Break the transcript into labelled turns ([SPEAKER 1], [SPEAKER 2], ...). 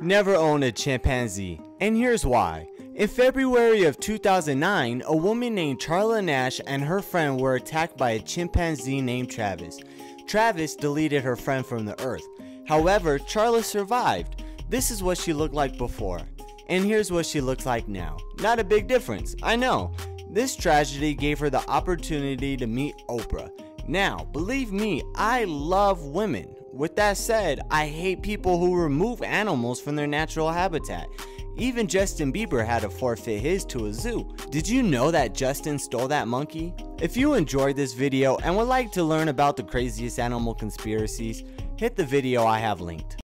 [SPEAKER 1] Never own a chimpanzee, and here's why. In February of 2009, a woman named Charla Nash and her friend were attacked by a chimpanzee named Travis. Travis deleted her friend from the earth. However, Charla survived. This is what she looked like before. And here's what she looks like now. Not a big difference, I know. This tragedy gave her the opportunity to meet Oprah. Now, believe me, I love women. With that said, I hate people who remove animals from their natural habitat. Even Justin Bieber had to forfeit his to a zoo. Did you know that Justin stole that monkey? If you enjoyed this video and would like to learn about the craziest animal conspiracies, hit the video I have linked.